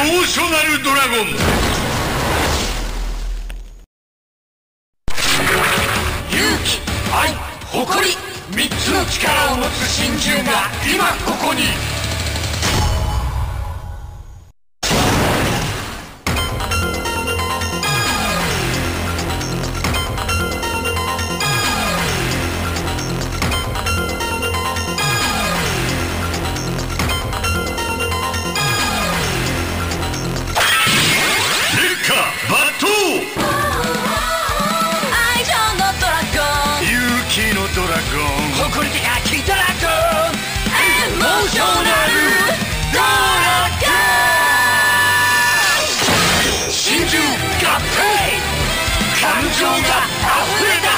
モーショナルドラゴン。勇気愛誇り3つの力を持つ真珠が今ここに。ドラゴン。誇り高きドラゴン。エモーショナルドラゴン。真珠合併感情が溢れた